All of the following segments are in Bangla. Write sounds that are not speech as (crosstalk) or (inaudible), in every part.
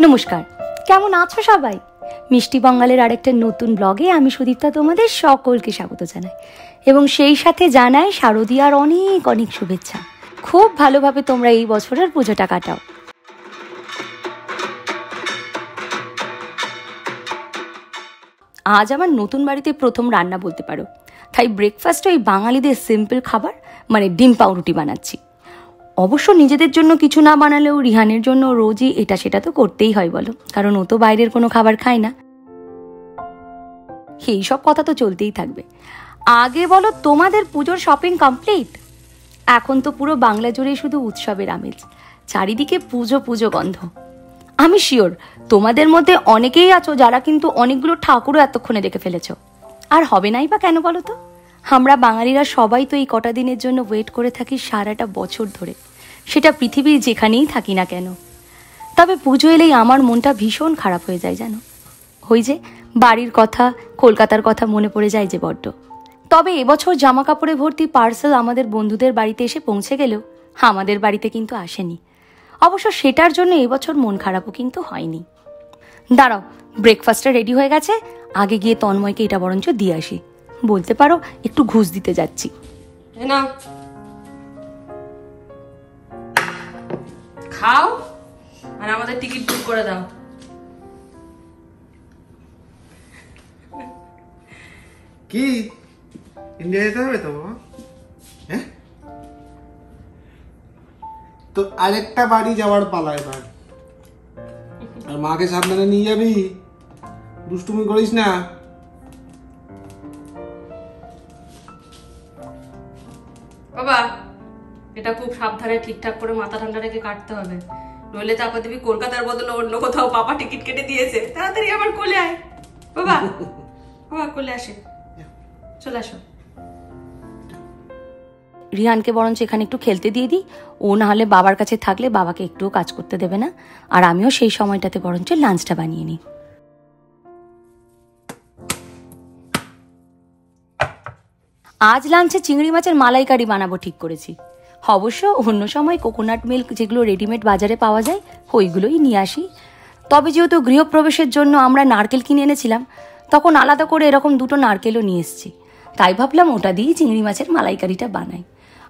নমস্কার। কেমন আছো সবাই? মিষ্টি বাঙালের আরেকটা নতুন ব্লগে আমি সুদীপ্তা তোমাদের সকলকে স্বাগত জানাই। এবং সেই সাথে জানাই শারদীয়ার অনেক অনেক শুভেচ্ছা। খুব ভালোভাবে তোমরা এই বছরের পুজোটা কাটাও। আজ আমার নতুন বাড়িতে প্রথম রান্না বলতে পারো। তাই ব্রেকফাস্টে ওই বাঙালিদের সিম্পল খাবার মানে ডিম পাউরুটি বানাচ্ছি। অবশ্য নিজেদের জন্য কিছু না বানালেও রিহানের জন্য রোজই এটা সেটা তো করতেই হয়, বলো। কারণ ও তো বাইরের কোনো খাবার খায় না। এই সব কথা তো চলতেই থাকবে। আগে বলো তোমাদের পুজোর শপিং কমপ্লিট এখন তো পুরো বাংলা জুড়ে শুধু উৎসবের আমেজ। চারিদিকে পুজো পুজো গন্ধ। আমি শিওর তোমাদের মধ্যে অনেকেই আছো যারা কিন্তু অনেকগুলো ঠাকুরও এতক্ষণে দেখে ফেলেছ। আর হবে নাই বা কেন বলো তো? আমরা বাঙালিরা সবাই তো এই কটা দিনের জন্য ওয়েট করে থাকি সারাটা বছর ধরে। সেটা পৃথিবীর যেখানেই থাকি না কেন। তবে পুজো এলেই আমার মনটা ভীষণ খারাপ হয়ে যায় জানো? ওই যে বাড়ির কথা, কলকাতার কথা মনে পড়ে যায় যে বড্ড। তবে এবছর জামা কাপড়ে ভর্তি পার্সেল আমাদের বন্ধুদের বাড়িতে এসে পৌঁছে গেলেও আমাদের বাড়িতে কিন্তু আসেনি। অবশ্য সেটার জন্য এবছর মন খারাপও কিন্তু হয়নি। দাঁড়াও ব্রেকফাস্টটা রেডি হয়ে গেছে, আগে গিয়ে তন্ময়কে এটা বরঞ্চ দিয়ে আসি। বলতে পারো একটু ঘুষ দিতে যাচ্ছি। খাও আর আমাদের টিকিট বুক করে দাও। কি? ইন্ডিয়া যেতে হবে তো বাবা? হ্যাঁ? তো আরেকটা বাড়ি যাওয়ার পালা এবার। আর মাকে সাবধানে নিয়ে যাবি। দুষ্টুমি করিস না। এটা খুব সাবধানে ঠিকঠাক করে মাথা ঠান্ডা রেখে কাটতে হবে। নইলে চাপা দিবি, কলকাতার বদলে অন্য কোথাও পাপা টিকিট কেটে দিয়েছে। তাড়াতাড়ি আমার কোলে আয়। বাবা বাবা, কোলে আসে। চলে আসো। রিহানকে বরঞ্চ এখানে একটু খেলতে দিয়ে দিই। ও না হলে বাবার কাছে থাকলে বাবাকে একটুও কাজ করতে দেবে না। আর আমিও সেই সময়টাতে বরঞ্চ লাঞ্চটা বানিয়ে নিই। আজ লাঞ্চে চিংড়ি মাছের মালাইকারি বানাবো ঠিক করেছি। অবশ্য অন্য সময় কোকোনাট মিল্ক যেগুলো রেডিমেড বাজারে পাওয়া যায়, ওইগুলোই নিয়ে আসি। তবে যেহেতু গৃহপ্রবেশের জন্য আমরা নারকেল কিনে এনেছিলাম, তখন আলাদা করে এরকম দুটো নারকেলও নিয়ে এসেছি। তাই ভাবলাম ওটা দিয়েই চিংড়ি মাছের মালাইকারিটা বানাই।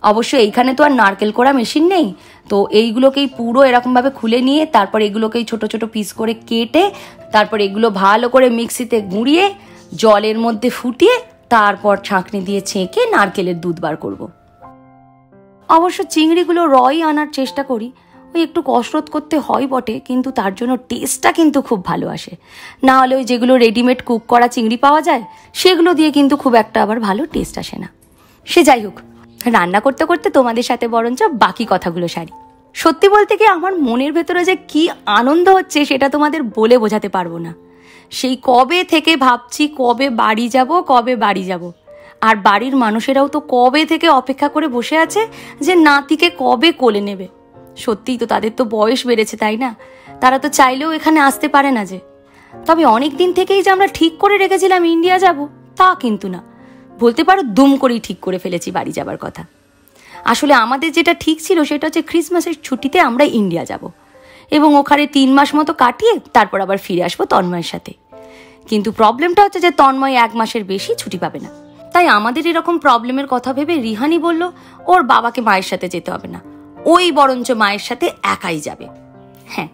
অবশ্য এইখানে তো আর নারকেল করা মেশিন নেই, তো এইগুলোকেই পুরো এরকমভাবে খুলে নিয়ে, তারপর এগুলোকেই ছোট ছোট পিস করে কেটে, তারপর এগুলো ভালো করে মিক্সিতে গুঁড়িয়ে, জলের মধ্যে ফুটিয়ে, তারপর ছাঁকনি দিয়ে ছেঁকে নারকেলের দুধ বার করব। অবশ্য চিংড়িগুলো রই আনার চেষ্টা করি। ওই একটু কসরত করতে হয় বটে, কিন্তু তার জন্য টেস্টটা কিন্তু খুব ভালো আসে। না হলে ওই যেগুলো রেডিমেড কুক করা চিংড়ি পাওয়া যায়, সেগুলো দিয়ে কিন্তু খুব একটা আবার ভালো টেস্ট আসে না। সে যাই হোক, রান্না করতে করতে তোমাদের সাথে বরঞ্চ বাকি কথাগুলো সারি। সত্যি বলতে কি আমার মনের ভেতরে যে কি আনন্দ হচ্ছে সেটা তোমাদের বলে বোঝাতে পারব না। সেই কবে থেকে ভাবছি কবে বাড়ি যাব, কবে বাড়ি যাব। আর বাড়ির মানুষেরাও তো কবে থেকে অপেক্ষা করে বসে আছে যে নাতিকে কবে কোলে নেবে? সত্যিই তো তাদের তো বয়স বেড়েছে, তাই না? তারা তো চাইলেও এখানে আসতে পারে না যে। তবে অনেক দিন থেকেই যে আমরা ঠিক করে রেখেছিলাম ইন্ডিয়া যাব, তা কিন্তু না। বলতে পারো দুম করেই ঠিক করে ফেলেছি বাড়ি যাবার কথা। আসলে আমাদের যেটা ঠিক ছিল সেটা হচ্ছে ক্রিসমাসের ছুটিতে আমরা ইন্ডিয়া যাব। এবং ওখানে তিন মাস মতো কাটিয়ে তারপর আবার ফিরে আসব তন্ময়ের সাথে। কিন্তু প্রবলেমটা হচ্ছে যে তন্ময় এক মাসের বেশি ছুটি পাবে না। তাই আমাদের এরকম প্রবলেমের কথা ভেবে রিহানি বলল, ওর বাবাকে মায়ের সাথে যেতে হবে না। ওই বরঞ্চ মায়ের সাথে একাই যাবে। হ্যাঁ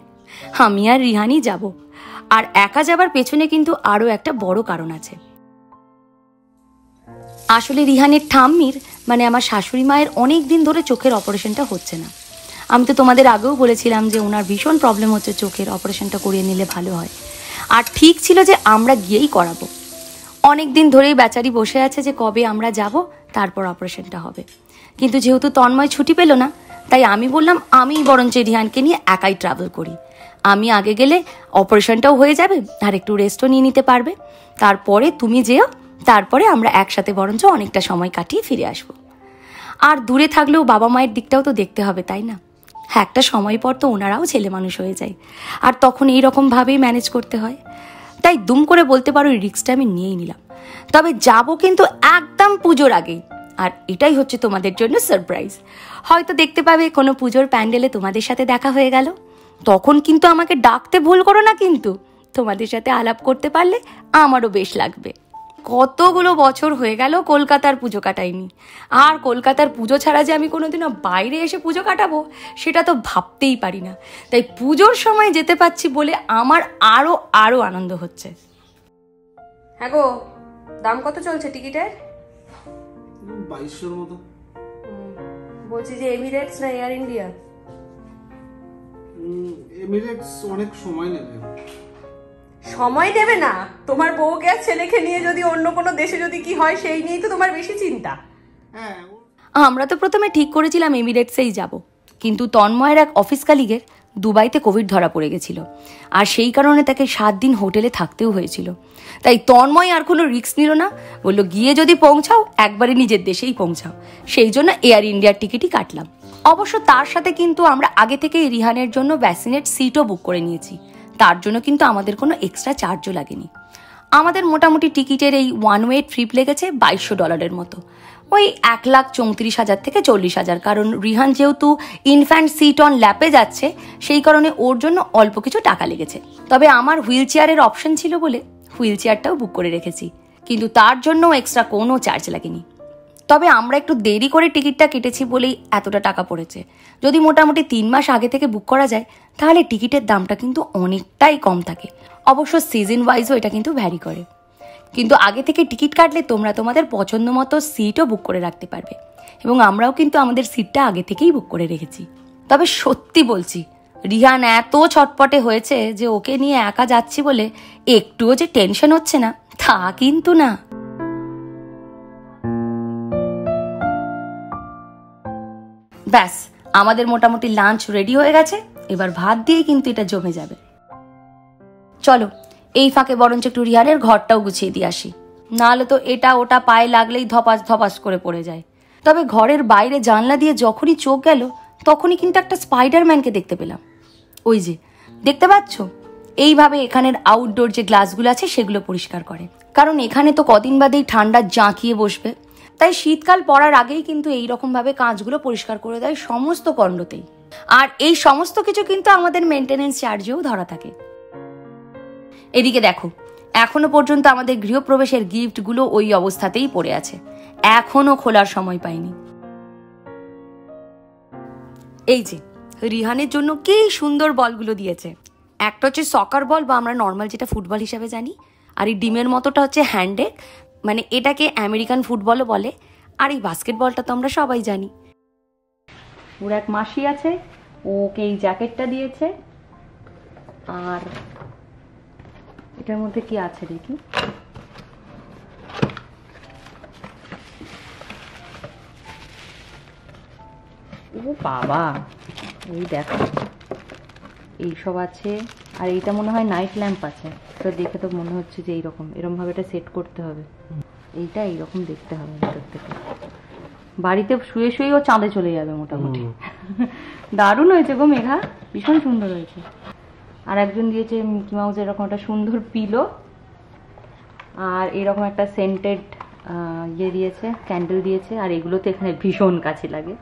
আমি আর রিহানি যাব। আর একা যাবার পেছনে কিন্তু আরও একটা বড় কারণ আছে। আসলে রিহানের ঠাম্মির মানে আমার শাশুড়ি মায়ের অনেক দিন ধরে চোখের অপারেশনটা হচ্ছে না। আমি তো তোমাদের আগেও বলেছিলাম যে ওনার ভীষণ প্রবলেম হচ্ছে চোখের অপারেশনটা করিয়ে নিলে ভালো হয়। আর ঠিক ছিল যে আমরা গিয়েই করাবো। অনেক দিন ধরেই বেচারি বসে আছে যে কবে আমরা যাব, তারপর অপারেশনটা হবে। কিন্তু যেহেতু তন্ময় ছুটি পেল না, তাই আমি বললাম আমি বরঞ্চ রিহানকে নিয়ে একাই ট্রাভেল করি। আমি আগে গেলে অপারেশনটাও হয়ে যাবে, আর একটু রেস্টও নিয়ে নিতে পারবে। তারপরে তুমি যেও, তারপরে আমরা একসাথে বরঞ্চ অনেকটা সময় কাটিয়ে ফিরে আসব। আর দূরে থাকলেও বাবা মায়ের দিকটাও তো দেখতে হবে, তাই না? হ্যাঁ একটা সময় পর তো ওনারাও ছেলে মানুষ হয়ে যায়। আর তখন এই রকমভাবেই ম্যানেজ করতে হয়। তাই দুম করে বলতে পারো রিক্সটা আমি নিয়েই নিলাম। তবে যাব কিন্তু একদম পুজোর আগেই। আর এটাই হচ্ছে তোমাদের জন্য সারপ্রাইজ হয়তো দেখতে পাবে কোনো পুজোর প্যান্ডেলে তোমাদের সাথে দেখা হয়ে গেল। তখন কিন্তু আমাকে ডাকতে ভুল করো না কিন্তু। তোমাদের সাথে আলাপ করতে পারলে আমারও বেশ লাগবে। কতগুলো বছর হয়ে গেল কলকাতার পুজো কাটাইনি। আর কলকাতার পুজো ছাড়া যে আমি কোনোদিনও বাইরে এসে পুজো কাটাবো সেটা তো ভাবতেই পারি না। তাই পুজোর সময় যেতে পারছি বলে আমার আরও আরও আনন্দ হচ্ছে। হ্যাঁ গো দাম কত চলছে টিকিটের? বাইশশোর মতো। বলছি যে এমিরেটস না এয়ার ইন্ডিয়া এমিরেটস অনেক সময় নেবে। সময় দেবে না। তোমার বউকে আর ছেলেকে নিয়ে যদি অন্য কোনো দেশে যদি কি হয় সেই নিয়েই তো তোমার বেশি চিন্তা। হ্যাঁ আমরা তো প্রথমে ঠিক করেছিলাম এমিরেটসেই যাব। কিন্তু তন্ময়ের এক অফিস কালিগের দুবাইতে কোভিড ধরা পড়ে গেছিল। আর সেই কারণে তাকে সাত দিন হোটেলে থাকতেও হয়েছিল। তাই তন্ময় আর কোনো রিস্ক নিল না। বলল গিয়ে যদি পৌঁছাও একবারে নিজের দেশেই পৌঁছাও। সেই জন্য এয়ার ইন্ডিয়ার টিকিটই কাটলাম। অবশ্য তার সাথে কিন্তু আমরা আগে থেকেই রিহানের জন্য ভ্যাসিনেট সিটও বুক করে নিয়েছি। তার জন্য কিন্তু আমাদের কোনো এক্সট্রা চার্জও লাগেনি। আমাদের মোটামুটি টিকিটের এই ওয়ান ওয়ে ট্রিপ লেগেছে বাইশশো ডলারের মতো। ওই এক লাখ চৌত্রিশ হাজার থেকে চল্লিশ হাজার, কারণ রিহান যেহেতু ইনফ্যান্ট সিট অন ল্যাপে যাচ্ছে, সেই কারণে ওর জন্য অল্প কিছু টাকা লেগেছে। তবে আমার হুইল চেয়ারের অপশন ছিল বলে হুইল চেয়ারটাও বুক করে রেখেছি। কিন্তু তার জন্য এক্সট্রা কোনো চার্জ লাগেনি। তবে আমরা একটু দেরি করে টিকিটটা কেটেছি বলেই এতটা টাকা পড়েছে। যদি মোটামুটি তিন মাস আগে থেকে বুক করা যায়, তাহলে টিকিটের দামটা কিন্তু অনেকটাই কম থাকে। অবশ্য সিজন ওয়াইজও এটা কিন্তু ভ্যারি করে। কিন্তু আগে থেকে টিকিট কাটলে তোমরা তোমাদের পছন্দ মতো সিটও বুক করে রাখতে পারবে। এবং আমরাও কিন্তু আমাদের সিটটা আগে থেকেই বুক করে রেখেছি। তবে সত্যি বলছি, রিহান এত ছটপটে হয়েছে যে ওকে নিয়ে একা যাচ্ছি বলে একটুও যে টেনশন হচ্ছে না, তা কিন্তু না। ব্যাস, আমাদের মোটামুটি লাঞ্চ রেডি হয়ে গেছে। এবার ভাত দিয়ে কিন্তু এটা জমে যাবে। চলো, এই ফাঁকে বরঞ্চ একটু রিহানের ঘরটাও গুছিয়ে দিয়ে আসি। নাহলে তো এটা ওটা পায়ে লাগলেই ধপাস ধপাস করে পড়ে যায়। তবে ঘরের বাইরে জানলা দিয়ে যখনই চোখ গেল, তখনই কিন্তু একটা স্পাইডারম্যানকে দেখতে পেলাম। ওই যে, দেখতে পাচ্ছ? এইভাবে এখানের আউটডোর যে গ্লাসগুলো আছে, সেগুলো পরিষ্কার করে। কারণ এখানে তো কদিন বাদেই ঠান্ডা জাঁকিয়ে বসবে। তাই শীতকাল পড়ার আগেই কিন্তু এই রকম ভাবে কাঁচগুলো পরিষ্কার করে দেয় সমস্ত কণ্ডতেই আর এই সমস্ত কিছু কিন্তু আমাদের মেনটেনেন্স চার্জেও ধরা থাকে। এদিকে দেখো, এখনও পর্যন্ত আমাদের গৃহপ্রবেশের গিফটগুলো ওই অবস্থাতেই পড়ে আছে। এখনও খোলার সময় পাইনি। এই যে, রিহানের জন্য কি সুন্দর বলগুলো দিয়েছে। একটা হচ্ছে সকার বল বা আমরা নর্মাল যেটা ফুটবল হিসাবে জানি, আর এই ডিমের মতোটা হচ্ছে হ্যান্ডেক মানে এটাকে আমেরিকান ফুটবলও বলে, আর এই বাস্কেটবলটা তো আমরা সবাই জানি। ওর এক মাসি আছে, ওকে এই জ্যাকেটটা দিয়েছে। আর এটার মধ্যে কি আছে দেখি? ও বাবা, এই দেখো। এইসব আছে। আর এইটা মনে হয় নাইট ল্যাম্প আছে। তো দেখে তো মনে হচ্ছে যে এইরকম। এরকম ভাবে এটা সেট করতে হবে। এইটা এইরকম দেখতে হবে ভিতর থেকে। বাড়িতে শুয়ে শুয়েই ও চাঁদে চলে যাবে মোটামুটি। (laughs) দারুণ হয়েছে গো মেঘা। ভীষণ সুন্দর হয়েছে। আর একজন দিয়েছে মিকি মাউস এরকম একটা সুন্দর পিলো আর এরকম একটা সেন্টেড ইয়ে দিয়েছে ক্যান্ডেল দিয়েছে। আর এগুলো তো এখানে ভীষণ কাছে লাগে।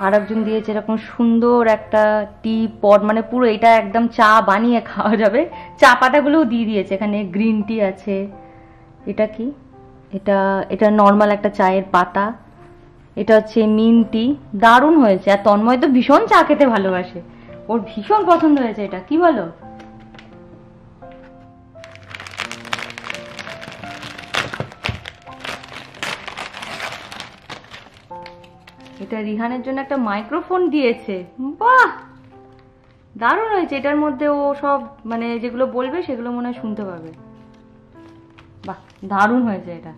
আর একজন দিয়েছে এরকম সুন্দর একটা টি পট মানে পুরো এটা একদম চা বানিয়ে খাওয়া যাবে। চা পাতাগুলোও দিয়ে দিয়েছে, এখানে গ্রিন টি আছে। এটা কি? এটা এটা নর্মাল একটা চায়ের পাতা। এটা হচ্ছে মিন টি দারুণ হয়েছে। আর তন্ময় তো ভীষণ চা খেতে ভালোবাসে। ওর ভীষণ পছন্দ হয়েছে এটা। কি বলো? এটা রিহানের জন্য একটা মাইক্রোফোন দিয়েছে। বাহ! দারুণ হয়েছে। এটার মধ্যে ও সব মানে যেগুলো বলবে, সেগুলো মনে হয় শুনতে পাবে। বাহ, দারুণ হয়েছে এটা।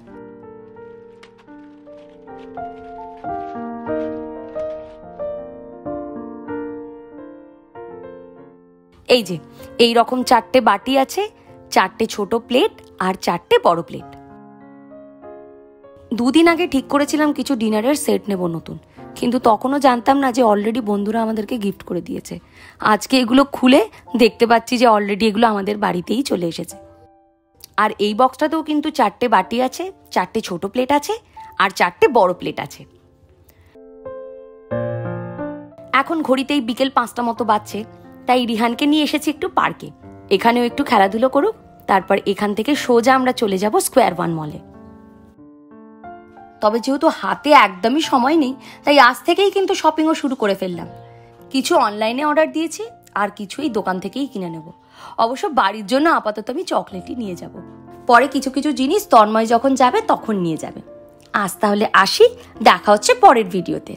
এই যে এই রকম চারটে বাটি আছে, চারটে ছোট প্লেট আর চারটে বড় প্লেট। দুদিন আগে ঠিক করেছিলাম কিছু ডিনারের সেট নেব নতুন। কিন্তু তখনও জানতাম না যে অলরেডি বন্ধুরা আমাদেরকে গিফট করে দিয়েছে। আজকে এগুলো খুলে দেখতে পাচ্ছি যে অলরেডি এগুলো আমাদের বাড়িতেই চলে এসেছে। আর এই বক্সটাতেও কিন্তু চারটে বাটি আছে, চারটে ছোট প্লেট আছে, আর চারটে বড় প্লেট আছে। এখন ঘড়িতেই বিকেল পাঁচটা মতো বাজছে, তাই রিহানকে নিয়ে এসেছি একটু পার্কে এখানেও একটু খেলাধুলো করুক, তারপর এখান থেকে সোজা আমরা চলে যাব স্কোয়ার ওয়ান মলে তবে যেহেতু হাতে একদমই সময় নেই, তাই আজ থেকেই কিন্তু শপিংও শুরু করে ফেললাম। কিছু অনলাইনে অর্ডার দিয়েছি, আর কিছুই দোকান থেকেই কিনে নেব। অবশ্য বাড়ির জন্য আপাতত আমি চকলেটই নিয়ে যাব। পরে কিছু কিছু জিনিস তন্ময় যখন যাবে, তখন নিয়ে যাবে। আজ তাহলে আসি, দেখা হচ্ছে পরের ভিডিওতে।